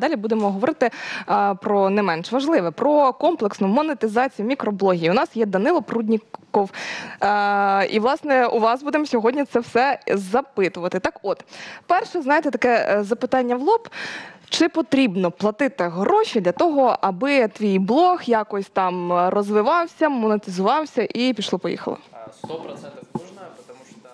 Далі будемо говорити а, про не менш важливе про комплексну монетизацію мікроблогів. У нас є Данило Прудніков. А, і власне у вас будемо сьогодні це все запитувати. Так, от перше, знаєте, таке е, запитання в лоб. Чи потрібно платити гроші для того, аби твій блог якось там розвивався, монетизувався і пішло-поїхало? Сто процентов нужно, потому что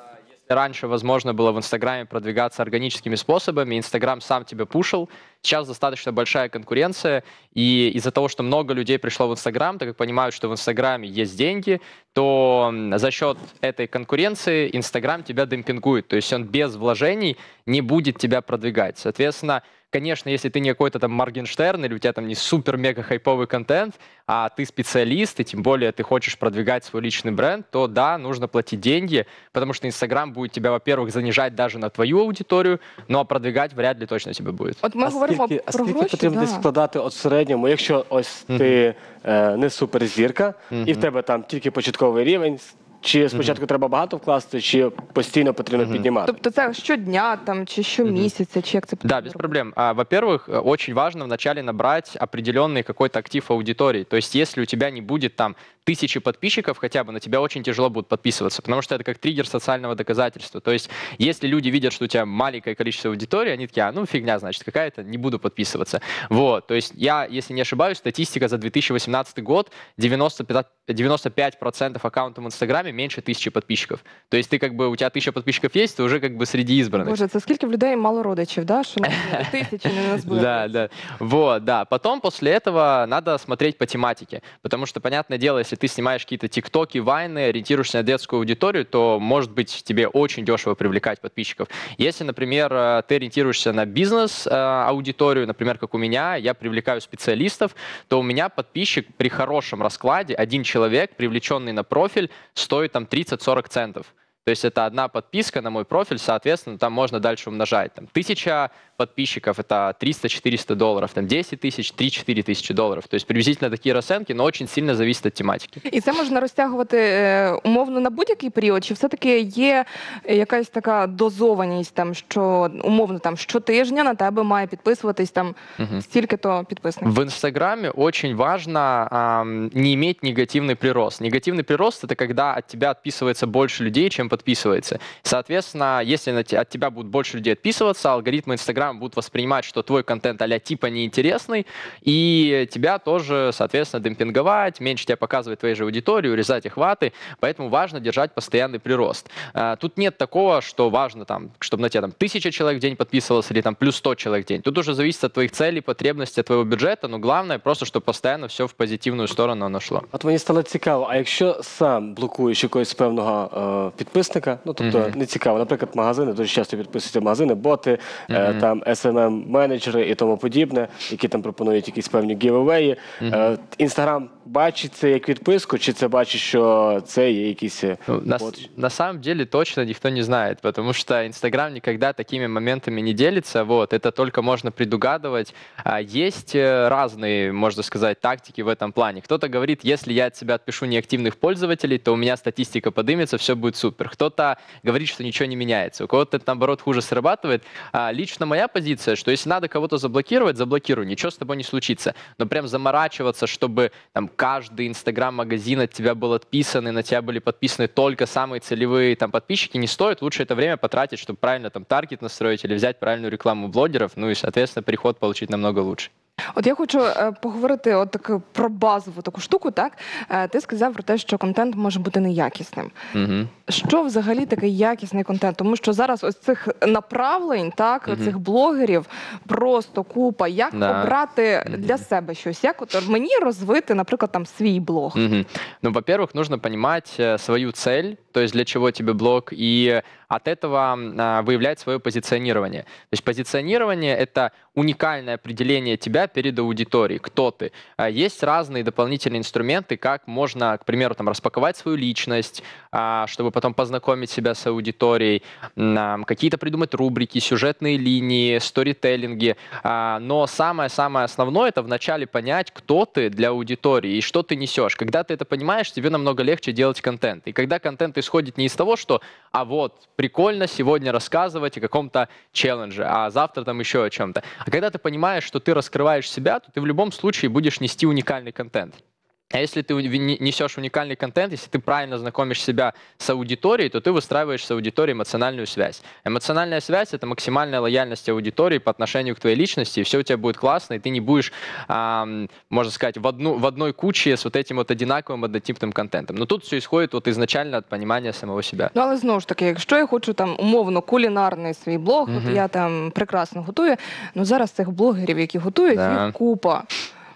если раньше возможно было в Инстаграме продвигаться органическими способами, Инстаграм сам тебя пушил, сейчас достаточно большая конкуренция, и из-за того, что много людей пришло в Инстаграм, так как понимают, что в Инстаграме есть деньги, то за счет этой конкуренции Инстаграм тебя демпингует, то есть он без вложений не будет тебя продвигать. Соответственно, конечно, если ты не какой-то там Моргенштерн или у тебя там не супер-мега хайповый контент, а ты специалист, и тем более ты хочешь продвигать свой личный бренд, то да, нужно платить деньги, потому что Инстаграм будет тебя, во-первых, занижать даже на твою аудиторию, ну а продвигать вряд ли точно тебе будет. От ми а говоримо скільки, а про скільки гроші. потрібно да. десь вкладати от в середньому, якщо ось ти е, не суперзірка, і в тебе там тільки початковий рівень, чи спочатку треба багато вкласти, чи постійно потрібно піднімати? Тобто це щодня там чи щомісяця, чи як це Да, потрібно без робити? проблем. А, Во-первых, э, очень важно вначале набрать определенный какой-то актив аудитории. То есть, если у тебя не будет там тысячи подписчиков хотя бы, на тебя очень тяжело будут подписываться, потому что это как триггер социального доказательства. То есть, если люди видят, что у тебя маленькое количество аудитории, они такие, а, ну фигня, значит, какая-то, не буду подписываться. Вот, то есть я, если не ошибаюсь, статистика за 2018 год, 95%, 95% аккаунтов в Инстаграме меньше тысячи подписчиков. То есть ты как бы, у тебя тысяча подписчиков есть, ты уже как бы среди избранных. Боже, це скільки в людей мало родичів, да? що ну, тисячі не назбили. Да, да. Вот, да. Потом после этого надо смотреть по тематике. Потому что, понятное дело, если ты снимаешь какие-то тиктоки, вайны, ориентируешься на детскую аудиторию, то, может быть, тебе очень дешево привлекать подписчиков. Если, например, э, ты ориентируешься на бизнес-аудиторию, например, как у меня, я привлекаю специалистов, то у меня подписчик при хорошем раскладе, один человек, привлеченный на профиль, стоит там 30-40 центов. То есть это одна подписка на мой профиль, соответственно, там можно дальше умножать. Там, тысяча подписчиков — это 300-400 долларов, там 10 тысяч, 3-4 тысячи долларов. То есть приблизительно такие расценки, но очень сильно зависит от тематики. І це можна розтягувати е, умовно на будь-який період, чи все-таки є якась така дозованість, там що умовно там щотижня на тебе має підписуватись там стільки-то підписників. В Инстаграме очень важно ам, не иметь негативный прирост. Негативный прирост — это когда от тебя отписывается больше людей, чем подписывается. Соответственно, если на те- от тебя будет больше людей отписываться, алгоритмы Инстаграма будут воспринимать, что твой контент а типа неинтересный, и тебя тоже, соответственно, демпинговать, меньше тебя показывать твоей же аудитории, урезать охваты, поэтому важно держать постоянный прирост. А, Тут нет такого, что важно, там, чтобы на тебя там, тысяча человек в день подписывалось или там плюс 100 человек в день. Тут уже зависит от твоих целей, потребностей, от твоего бюджета, но главное просто, чтобы постоянно все в позитивную сторону оно шло. От мені стало цікаво, а якщо сам блокуєш якогось певного е, підписника, ну тобто не цікаво, наприклад, магазини дуже часто підписуються магазини, боти, е, там smm менеджери і тому подібне, які там пропонують якісь певні гівевеї. Е, Інстаграм бачить це як відписку, чи це бачить, що це є якісь е, Ну, на, бот? на самом деле точно никто не знает, потому что Инстаграм никогда такими моментами не делится. Вот, это только можно предугадывать. А есть э, разные, можно сказать, тактики в этом плане. Кто-то говорит, если я от себя отпишу неактивных пользователей, то у меня статистика подымется, все будет супер. Кто-то говорит, что ничего не меняется. У кого-то это, наоборот, хуже срабатывает. А лично моя позиция, что если надо кого-то заблокировать, заблокируй, ничего с тобой не случится. Но прям заморачиваться, чтобы там каждый инстаграм-магазин от тебя был отписан, и на тебя были подписаны только самые целевые там подписчики, не стоит. Лучше это время потратить, чтобы правильно там таргет настроить или взять правильную рекламу блогеров, ну и, соответственно, приход получить намного лучше. От я хочу поговорити от таки про базову таку штуку. Так ти сказав про те, що контент може бути неякісним. Мгм. Що взагалі таке якісний контент? Тому що зараз ось цих направлень, так цих блогерів просто купа. Як Да. обрати для себе щось? Як от мені розвити, наприклад, там свій блог? Мгм. Ну, во-первых, нужно понимать э, свою цель, то есть для чего тебе блог, и от этого а, выявлять свое позиционирование. То есть позиционирование — это уникальное определение тебя перед аудиторией, кто ты. А, Есть разные дополнительные инструменты, как можно, к примеру, там, распаковать свою личность, а, чтобы потом познакомить себя с аудиторией, какие-то придумать рубрики, сюжетные линии, сторителлинги. А, Но самое-самое основное — это вначале понять, кто ты для аудитории и что ты несешь. Когда ты это понимаешь, тебе намного легче делать контент. И когда контент исходит не из того, что, а вот, прикольно сегодня рассказывать о каком-то челлендже, а завтра там еще о чем-то. А когда ты понимаешь, что ты раскрываешь себя, то ты в любом случае будешь нести уникальный контент. А если ты уни- несешь уникальный контент, если ты правильно знакомишь себя с аудиторией, то ты выстраиваешь с аудиторией эмоциональную связь. Эмоциональная связь — это максимальная лояльность аудитории по отношению к твоей личности, и все у тебя будет классно, и ты не будешь, ам, можно сказать, в, одну, в одной куче с вот этим вот одинаковым однотипным контентом. Но тут все исходит вот изначально от понимания самого себя. Ну, але знову ж таки, якщо я хочу там умовно кулінарний свій блог, от Мгм. я там прекрасно готую. Ну зараз цих блогерів, які готують, Да. їх купа.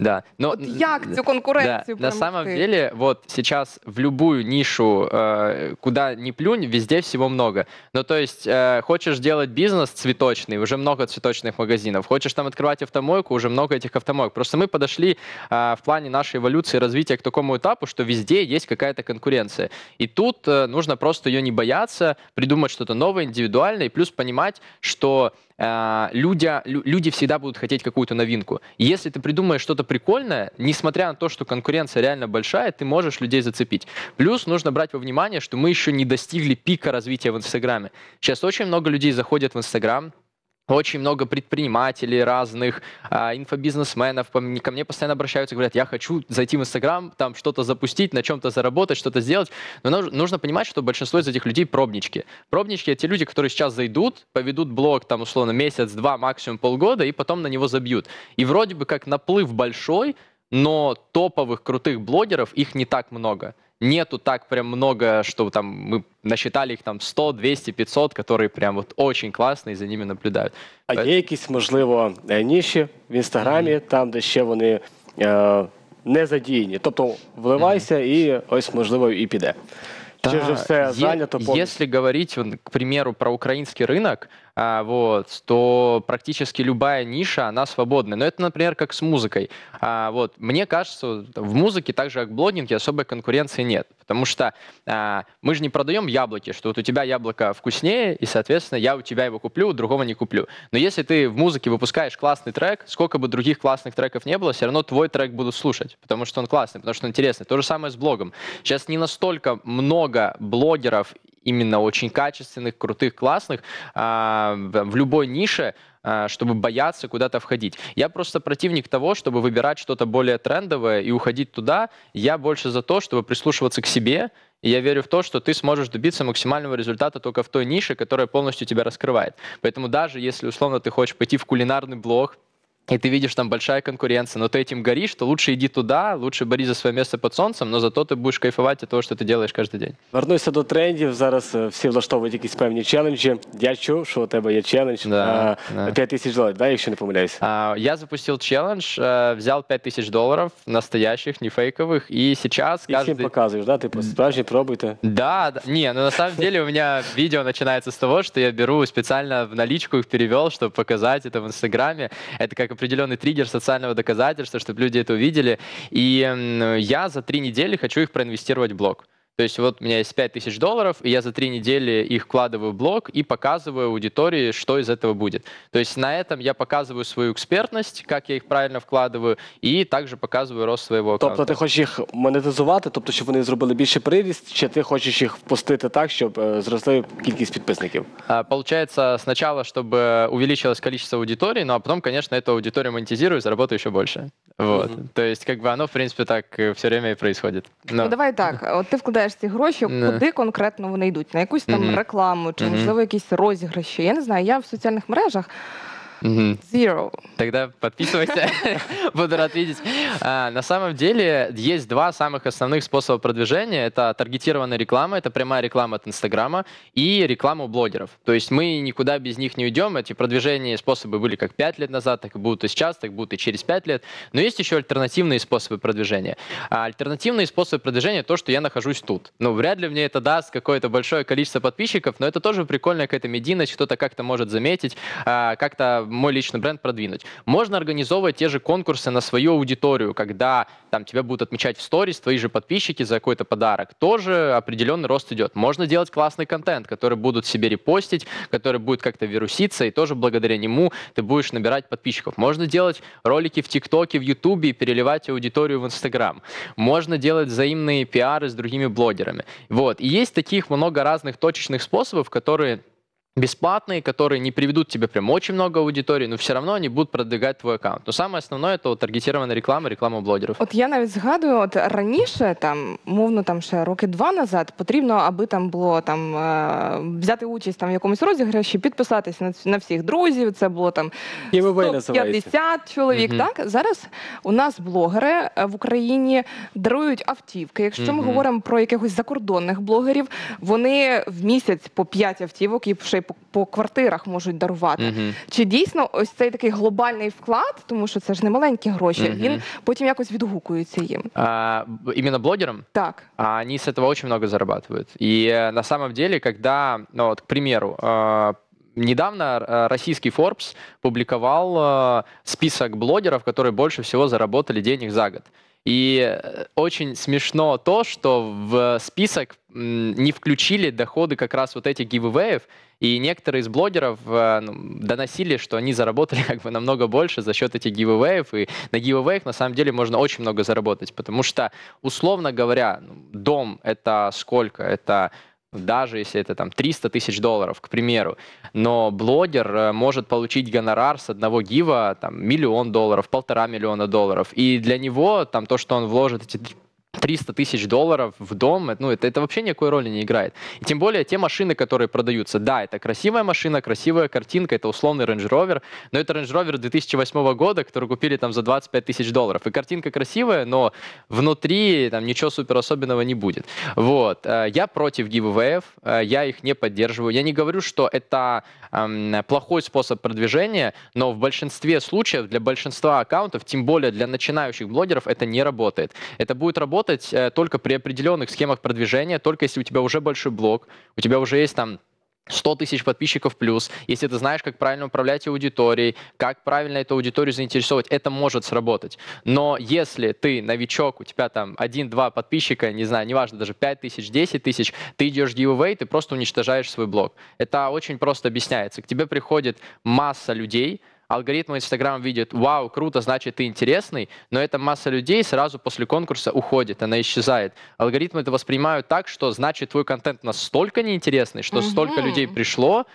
Да. Но, От як цю конкуренцію Да, на самом деле, вот сейчас в любую нишу, э, куда ни плюнь, везде всего много. Ну, то есть, э, хочешь делать бизнес цветочный, уже много цветочных магазинов. Хочешь там открывать автомойку, уже много этих автомоек. Просто мы подошли э, в плане нашей эволюции развития к такому этапу, что везде есть какая-то конкуренция. И тут э, нужно просто ее не бояться, придумать что-то новое, индивидуальное, и плюс понимать, что люди, лю- люди всегда будут хотеть какую-то новинку. Если ты придумаешь что-то прикольное, несмотря на то, что конкуренция реально большая, ты можешь людей зацепить. Плюс нужно брать во внимание, что мы еще не достигли пика развития в Инстаграме. Сейчас очень много людей заходят в Инстаграм, очень много предпринимателей разных, а, инфобизнесменов ко мне постоянно обращаются, говорят, я хочу зайти в Инстаграм, там что-то запустить, на чем-то заработать, что-то сделать. Но нуж- нужно понимать, что большинство из этих людей пробнички. Пробнички — это те люди, которые сейчас зайдут, поведут блог, там, условно, месяц, два, максимум полгода, и потом на него забьют. И вроде бы как наплыв большой, но топовых крутых блогеров их не так много Нету так прям много, что там мы насчитали их там 100, 200, 500, которые прям вот очень классные, и за ними наблюдают. А є якісь, можливо, е, ніші в інстаграмі, там, де ще вони е, не задіяні. Тобто вливайся і ось, можливо, і піде. Чи вже все Е- зайнято повністю? Если говорить, вот, к примеру, про украинский рынок, а, вот, то практически любая ниша, она свободная. Но это, например, как с музыкой. А, вот, мне кажется, в музыке, так же как в блогинге, особой конкуренции нет. Потому что а, мы же не продаем яблоки, что вот у тебя яблоко вкуснее, и, соответственно, я у тебя его куплю, другого не куплю. Но если ты в музыке выпускаешь классный трек, сколько бы других классных треков не было, все равно твой трек будут слушать, потому что он классный, потому что он интересный. То же самое с блогом. Сейчас не настолько много блогеров, именно очень качественных, крутых, классных, а, в любой нише, а, чтобы бояться куда-то входить. Я просто противник того, чтобы выбирать что-то более трендовое и уходить туда. Я больше за то, чтобы прислушиваться к себе. И я верю в то, что ты сможешь добиться максимального результата только в той нише, которая полностью тебя раскрывает. Поэтому даже если, условно, ты хочешь пойти в кулинарный блог, и ты видишь там большая конкуренция, но ты этим горишь, то лучше иди туда, лучше борись за свое место под солнцем, но зато ты будешь кайфовать от того, что ты делаешь каждый день. Вернуся до трендів. Зараз е, всі влаштовують якісь певні челенджі. Я чув, що у тебе є челендж Да, на да. 5 тисяч доларів, да, якщо не помиляюся. А, Я запустил челлендж, э, взял 5000 долларов, настоящих, не фейковых, и сейчас І всім каждый... показуєш, да? Типу, справжні пробуйте. Да, да, не, ну на самом деле у меня видео начинается с того, что я беру специально в наличку их перевел, чтобы показать это в Инстаграме. Это как определенный триггер социального доказательства, чтобы люди это увидели. И я за три недели хочу их проинвестировать в блог. То есть вот у меня есть 5000 долларов, и я за три недели их вкладываю в блог и показываю аудитории, что из этого будет. То есть на этом я показываю свою экспертность, как я их правильно вкладываю, и также показываю рост своего аккаунта. Тобто ти хочеш їх монетизувати, тобто, щоб вони зробили більше приріст, чи ти хочеш їх впустити так, щоб е, зросли кількість підписників? А, Получается, сначала, чтобы увеличилось количество аудитории, ну а потом, конечно, эту аудиторию монетизирую, заработаю еще больше. Вот. То есть, как бы оно, в принципе, так все время и происходит. Ну Но- давай так. От ти вкладаєш ці гроші, Не. куди конкретно вони йдуть? На якусь там Мгм. рекламу, чи Мгм. можливо якісь розіграші? Я не знаю. Я в соціальних мережах Zero. Тогда подписывайся, буду рад видеть. А, На самом деле есть два самых основных способа продвижения. Это таргетированная реклама, это прямая реклама от Инстаграма и реклама у блогеров. То есть мы никуда без них не уйдем. Эти продвижения способы были как 5 лет назад, так и будут и сейчас, так будут и через 5 лет. Но есть еще альтернативные способы продвижения. А альтернативные способы продвижения то, что я нахожусь тут. Ну, вряд ли мне это даст какое-то большое количество подписчиков, но это тоже прикольная какая-то медийность, кто-то как-то может заметить, а, как-то мой личный бренд продвинуть. Можно организовывать те же конкурсы на свою аудиторию, когда там тебя будут отмечать в сторис твои же подписчики за какой-то подарок. Тоже определенный рост идет. Можно делать классный контент, который будут себе репостить, который будет как-то вируситься, и тоже благодаря нему ты будешь набирать подписчиков. Можно делать ролики в ТикТоке, в Ютубе и переливать аудиторию в Инстаграм. Можно делать взаимные пиары с другими блогерами. Вот. И есть таких много разных точечных способов, которые бесплатные, которые не приведут тебе прям очень много аудитории, но все равно они будут продвигать твой аккаунт. Но самое основное это вот таргетированная реклама, реклама блогерів. От я навіть згадую, от раніше, там, мовно, там ще роки два назад, потрібно, аби там було там е, взяти участь там в якомусь розіграші, підписатися на, ц- на всіх друзів. Це було там Giveaway називається. 150 чоловік. Мгм. Так зараз у нас блогери е, в Україні дарують автівки. Якщо ми Мгм. говоримо про якихось закордонних блогерів, вони в місяць по 5 автівок і ще й по, по квартирах можуть дарувати. Мгм. Чи дійсно ось цей такий глобальний вклад, тому що це ж не маленькі гроші, Мгм. він потім якось відгукується їм. А, б- именно блогерам Так. а они с этого очень много зарабатывают. И э, на самом деле, когда, ну вот, к примеру, э, недавно э, российский Forbes публиковал э, список блогеров, которые больше всего заработали денег за год. И э, очень смешно то, что в список не включили доходы как раз вот этих гивэвеев, и некоторые из блогеров э, ну, доносили, что они заработали как бы намного больше за счет этих гивэвеев, и на гивэвеях на самом деле можно очень много заработать, потому что, условно говоря, ну, дом это сколько? Это даже если это там 300 тысяч долларов, к примеру, но блогер э, может получить гонорар с одного гива там миллион долларов, полтора миллиона долларов, и для него там то, что он вложит эти 300 тысяч долларов в дом, это, ну, это, это вообще никакой роли не играет. И тем более те машины, которые продаются, да, это красивая машина, красивая картинка, это условный Range Rover, но это Range Rover 2008 года, который купили там за 25 тысяч долларов. И картинка красивая, но внутри там ничего супер особенного не будет. Вот. Э, Я против гивэвеев, э, я их не поддерживаю. Я не говорю, что это эм, плохой способ продвижения, но в большинстве случаев для большинства аккаунтов, тем более для начинающих блогеров, это не работает. Это будет работать э, только при определенных схемах продвижения, только если у тебя уже большой блог, у тебя уже есть там 100 тысяч подписчиков плюс, если ты знаешь, как правильно управлять аудиторией, как правильно эту аудиторию заинтересовать, это может сработать. Но если ты новичок, у тебя там 1-2 подписчика, не знаю, неважно, даже 5 тысяч, 10 тысяч, ты идешь giveaway, ты просто уничтожаешь свой блог. Это очень просто объясняется. К тебе приходит масса людей, алгоритмы Инстаграм видят, вау, круто, значит, ты интересный, но эта масса людей сразу после конкурса уходит, она исчезает. Алгоритмы это воспринимают так, что значит, твой контент настолько неинтересный, что столько Мгм. людей пришло,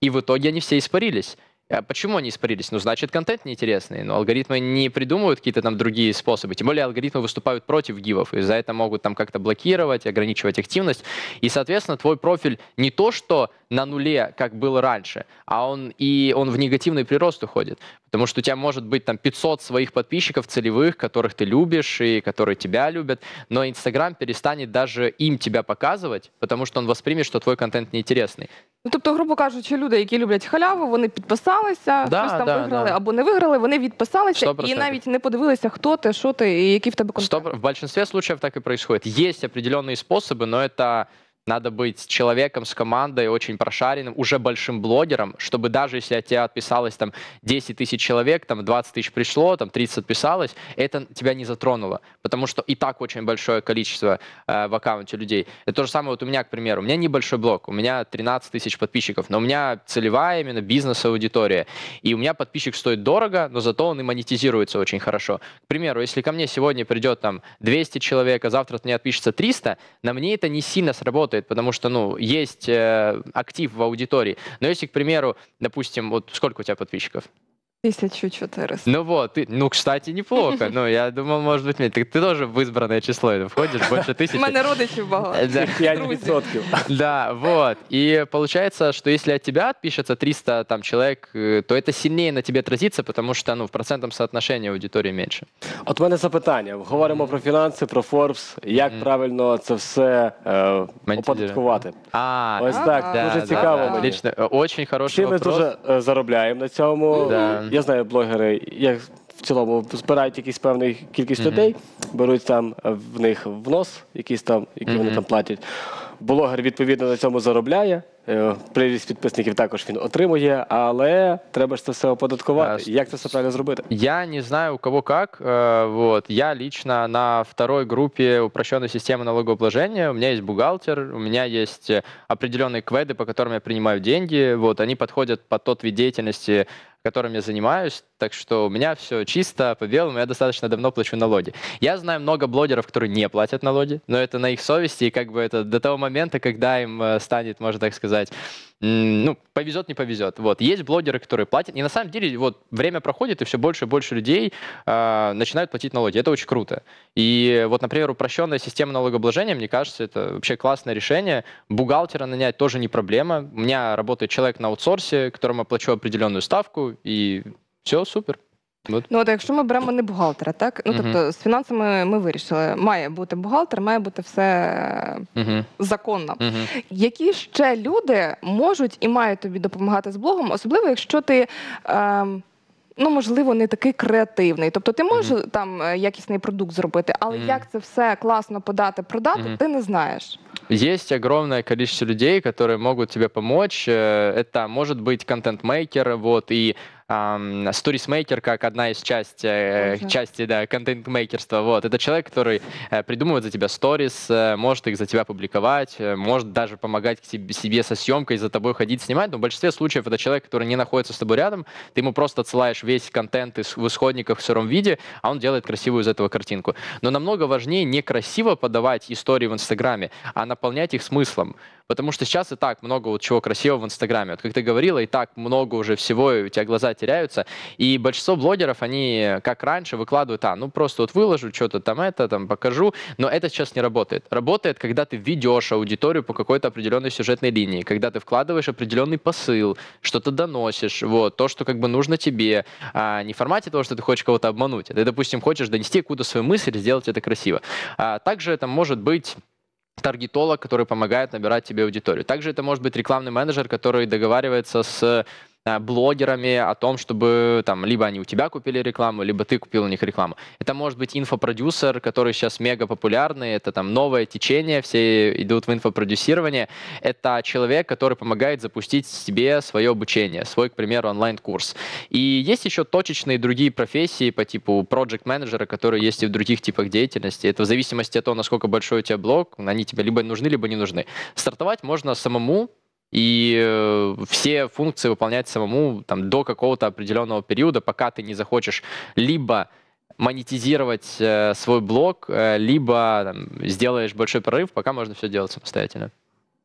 и в итоге они все испарились. А Почему они испарились? Ну, значит, контент неинтересный. Но алгоритмы не придумывают какие-то там другие способы. Тем более алгоритмы выступают против гивов, и за это могут там как-то блокировать, ограничивать активность. И, соответственно, твой профиль не то, что на нуле, как было раньше, а он и он в негативный прирост уходит. Потому что у тебя может быть там 500 своих подписчиков целевых, которых ты любишь и которые тебя любят, но Инстаграм перестанет даже им тебя показывать, потому что он воспримет, что твой контент неинтересный. Ну, тобто, грубо кажучи, люди, які люблять халяву, вони підписалися, Да, щось там да, виграли да. або не виграли, вони відписалися Сто і процентів. навіть не подивилися, хто ти, що ти і який в тебе контент. Сто- в большинстве случаев так и происходит. Есть определенные способы, но это надо быть человеком с командой, очень прошаренным, уже большим блогером, чтобы даже если от тебя отписалось там 10 тысяч человек, там 20 тысяч пришло, там 30 отписалось, это тебя не затронуло, потому что и так очень большое количество э, в аккаунте людей. Это то же самое вот у меня, к примеру, у меня небольшой блог, у меня 13 тысяч подписчиков, но у меня целевая именно бизнес-аудитория, и у меня подписчик стоит дорого, но зато он и монетизируется очень хорошо. К примеру, если ко мне сегодня придет там 200 человек, а завтра от меня отпишется 300, на мне это не сильно сработает, потому что, ну, есть э, актив в аудитории. Но если, к примеру, допустим, вот сколько у тебя подписчиков? 1400. Ну вот, ты, ну, кстати, неплохо. Ну, я думал, может быть, нет. Ты, ты тоже в избранное число это входишь, больше У тысячи. мене родичів багато. Да. 5%. Да, вот. И получается, что если от тебя отпишется 300 там, человек, э, то это сильнее на тебе отразится, потому что ну, в процентном соотношении аудитории меньше. От мене запитання. Говоримо про фінанси, про Forbes. Як правильно це все е, оподаткувати? А, Ось А, так, да, дуже да, цікаво да. мені. Отлично. Э, Очень хороший Всі ми вопрос. дуже е, заробляємо на цьому. Да. Я знаю, блогери, як в цілому збирають якісь певну кількість Мгм. людей, беруть там е, в них внос, якийсь там, який вони Мгм. там платять. Блогер відповідно на цьому заробляє. е, приріст підписників також він отримує, але треба ж це все оподаткувати. А, Як це все правильно зробити? Я не знаю, у кого как. э, Вот. Я лично на второй группе упрощенной системы налогообложения. У меня есть бухгалтер, у меня есть э, определенные кведы, по которым я принимаю деньги. Вот. Они подходят под тот вид деятельности, которым я занимаюсь. Так что у меня все чисто, по белому. Я достаточно давно плачу налоги. Я знаю много блогеров, которые не платят налоги, но это на их совести, и как бы это до того момента, когда им э, станет, можно так сказать, ну, повезет, не повезет. Вот. Есть блогеры, которые платят. И на самом деле, вот, время проходит, и все больше и больше людей а, начинают платить налоги. Это очень круто. И вот, например, упрощенная система налогообложения, мне кажется, это вообще классное решение. Бухгалтера нанять тоже не проблема. У меня работает человек на аутсорсе, которому я плачу определенную ставку, и все, супер. Вот. Ну, от якщо ми беремо не бухгалтера, так? Ну, Мгм. тобто з фінансами ми вирішили, має бути бухгалтер, має бути все е, Мгм. законно. Мгм. Які ще люди можуть і мають тобі допомагати з блогом, особливо якщо ти. Ем, Ну, можливо, не такий креативний. Тобто ти можеш там е, якісний продукт зробити, але Мгм. як це все класно подати, продати, Мгм. ти не знаєш. Есть огромное количество людей, которые могут тебе помочь. Э, Это может быть контент-мейкер, вот, и ам, сторисмейкер как одна из э, Тоже. части да, контент-мейкерства. Вот. Это человек, который э, придумывает за тебя сторис, э, может их за тебя публиковать, э, может даже помогать к себе, себе со съемкой, за тобой ходить, снимать. Но в большинстве случаев это человек, который не находится с тобой рядом. Ты ему просто отсылаешь весь контент из- в исходниках в сыром виде, а он делает красивую из этого картинку. Но намного важнее не красиво подавать истории в Инстаграме, а наполнять их смыслом. Потому что сейчас и так много вот чего красивого в Инстаграме. Вот как ты говорила, и так много уже всего, и у тебя глаза теряются. И большинство блогеров, они, как раньше, выкладывают, а, ну просто вот выложу что-то там это, там покажу. Но это сейчас не работает. Работает, когда ты ведешь аудиторию по какой-то определенной сюжетной линии, когда ты вкладываешь определенный посыл, что-то доносишь, вот, то, что как бы нужно тебе, а не в формате того, что ты хочешь кого-то обмануть. Ты, допустим, хочешь донести какую-то свою мысль, сделать это красиво. А также это может быть таргетолог, который помогает набирать тебе аудиторию. Также это может быть рекламный менеджер, который договаривается с блогерами о том, чтобы там либо они у тебя купили рекламу, либо ты купил у них рекламу. Это может быть инфопродюсер, который сейчас мега популярный, это там новое течение, все идут в инфопродюсирование. Это человек, который помогает запустить себе свое обучение, свой, к примеру, онлайн-курс. И есть еще точечные другие профессии по типу проект менеджера которые есть и в других типах деятельности. Это в зависимости от того, насколько большой у тебя блог, они тебе либо нужны, либо не нужны. Стартовать можно самому, и э, все функции выполнять самому там, до какого-то определенного периода, пока ты не захочешь либо монетизировать э, свой блог, э, либо там, сделаешь большой прорыв, пока можно все делать самостоятельно.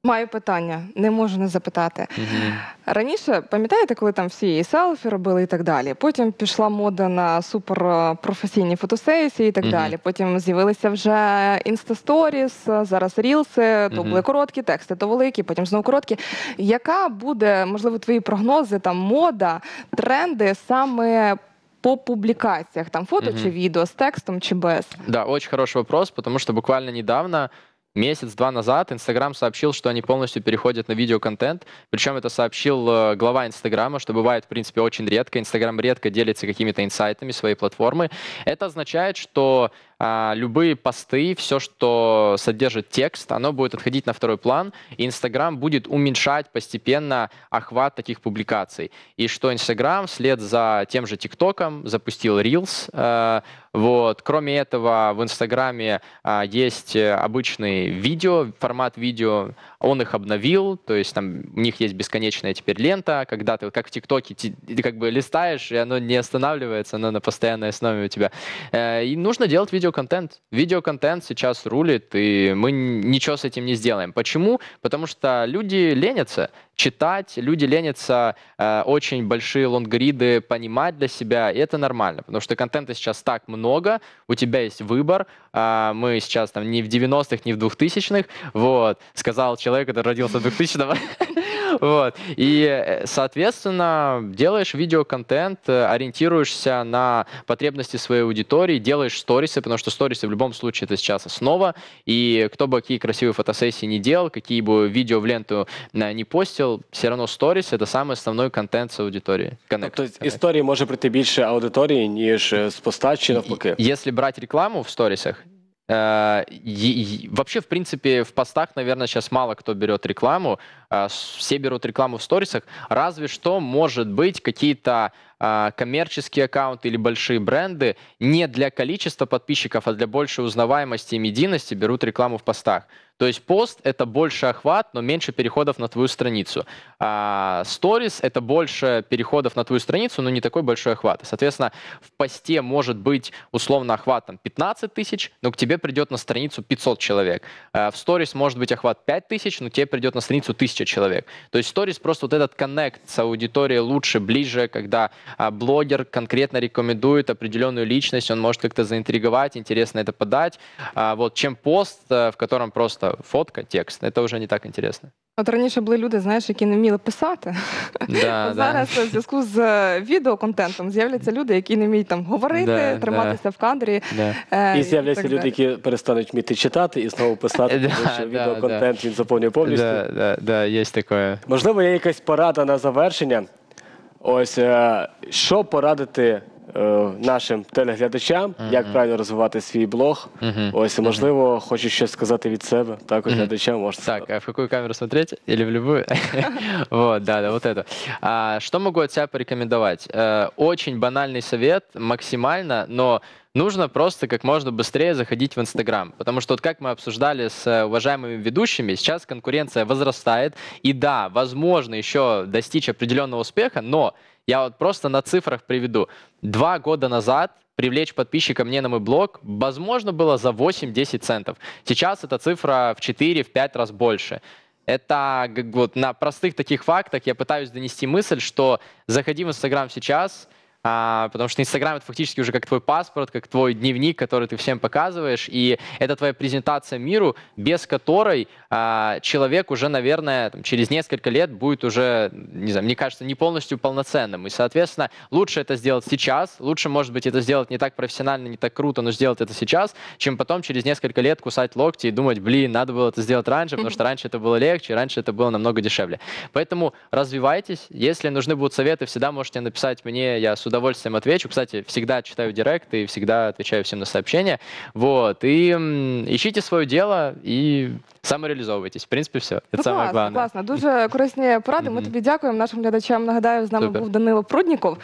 Маю питання, не можу не запитати. Мгм. Раніше, пам'ятаєте, коли там всі і селфі робили і так далі. Потім пішла мода на суперпрофесійні фотосесії і так Мгм. далі. Потім з'явилися вже інстасторіс, зараз рілси, то Мгм. були короткі тексти, то великі, потім знову короткі. Яка буде, можливо, твої прогнози, там мода, тренди саме по публікаціях? Там фото Мгм. чи відео з текстом чи без? Да, очень хороший вопрос, потому что буквально недавно, месяц-два назад, Инстаграм сообщил, что они полностью переходят на видеоконтент. Причем это сообщил э, глава Инстаграма, что бывает, в принципе, очень редко. Инстаграм редко делится какими-то инсайтами своей платформы. Это означает, что а, любые посты, все, что содержит текст, оно будет отходить на второй план, и Инстаграм будет уменьшать постепенно охват таких публикаций. И что Инстаграм вслед за тем же ТикТоком запустил Reels. э, вот. Кроме этого, в Инстаграме а, есть э, обычный видео, формат видео, он их обновил, то есть там у них есть бесконечная теперь лента, когда ты, как в ТикТоке, как бы листаешь, и оно не останавливается, оно на постоянной основе у тебя. Э, И нужно делать видеоконтент. Видеоконтент сейчас рулит, и мы ничего с этим не сделаем. Почему? Потому что люди ленятся читать, люди ленятся э, очень большие лонгриды понимать для себя, и это нормально, потому что контента сейчас так много, у тебя есть выбор, а, мы сейчас там не в 90-х, не в 2000-х, вот, сказал человек, который родился в 2000-м, вот, и, э, соответственно, делаешь видеоконтент, э, ориентируешься на потребности своей аудитории, делаешь сторисы, потому что сторисы в любом случае это сейчас основа, и кто бы какие красивые фотосессии не делал, какие бы видео в ленту э, не постил, все равно сторис это самый основной контент с аудиторией. Connect. Тобто Connect. історії може прийти більше аудиторії, ніж е, з поста чи навпаки. Если брать рекламу в сторисах, Э, и- и вообще, в принципе, в постах, наверное, сейчас мало кто берет рекламу. С- Все берут рекламу в сторисах. Разве что, может быть, какие-то а, коммерческие аккаунты или большие бренды не для количества подписчиков, а для большей узнаваемости и медийности берут рекламу в постах. То есть пост — это больше охват, но меньше переходов на твою страницу. А Stories — это больше переходов на твою страницу, но не такой большой охват. Соответственно, в посте может быть условно охват там, 15 тысяч, но к тебе придет на страницу 500 человек. А В Stories может быть охват 5 тысяч, но тебе придет на страницу 1000 человек. То есть Stories просто вот этот коннект с аудиторией лучше, ближе, когда а, блогер конкретно рекомендует определенную личность, он может как-то заинтриговать, интересно это подать, а, вот, чем пост, э, в котором просто фотка, текст. Это уже не так интересно. От раніше були люди, знаєш, які не вміли писати. Да, От да. Зараз в зв'язку з е, відеоконтентом з'являться люди, які не вміють там говорити, Да, триматися в кадрі. Да. е, І з'являться так люди, далі. які перестануть вміти читати і знову писати, Да, тому що да, відеоконтент він заповнює повністю. Да, да, да, есть такое. Можливо, є якась порада на завершення. Ось е, що порадити е, нашим телеглядачам, як правильно розвивати свій блог. Ось, можливо, хочу щось сказати від себе. Також глядачам можна Так, сказати. а в какую камеру смотреть? Или в любую? Вот, да, да, вот это. А, Что могу от себя порекомендовать? Э, Очень банальный совет, максимально, но нужно просто как можно быстрее заходить в Инстаграм. Потому что вот как мы обсуждали с э, уважаемыми ведущими, сейчас конкуренция возрастает. И да, возможно еще достичь определенного успеха, но я вот просто на цифрах приведу. Два года назад привлечь подписчика мне на мой блог возможно было за 8-10 центов. Сейчас эта цифра в 4-5 раз больше. Это вот на простых таких фактах я пытаюсь донести мысль, что заходи в Инстаграм сейчас, а, потому что Инстаграм это фактически уже как твой паспорт, как твой дневник, который ты всем показываешь, и это твоя презентация миру, без которой а, человек уже, наверное, там, через несколько лет будет уже, не знаю, мне кажется, не полностью полноценным. И, соответственно, лучше это сделать сейчас, лучше, может быть, это сделать не так профессионально, не так круто, но сделать это сейчас, чем потом через несколько лет кусать локти и думать, блин, надо было это сделать раньше, потому что раньше это было легче, раньше это было намного дешевле. Поэтому развивайтесь. Если нужны будут советы, всегда можете написать мне, я с удовольствием отвечу. Кстати, всегда читаю директ и всегда отвечаю всем на сообщения. Вот. И м, ищите свое дело и самореализовывайтесь. В принципе, все. Это Ну, самое класно, главное. класно. Дуже корисні поради. Ми Мгм. тобі дякуємо. Нашим глядачам нагадаю, з нами Супер. був Данило Прудніков.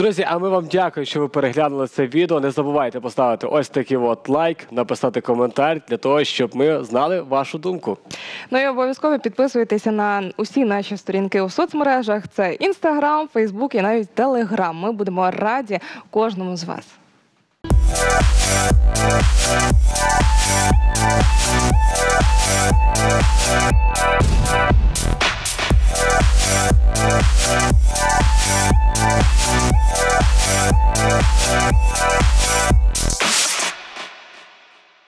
Друзі, а ми вам дякую, що ви переглянули це відео. Не забувайте поставити ось такий от лайк, написати коментар для того, щоб ми знали вашу думку. Ну і обов'язково підписуйтеся на усі наші сторінки у соцмережах: це інстаграм, фейсбук і навіть телеграм. Ми будемо раді кожному з вас. We'll be right back. Thank you.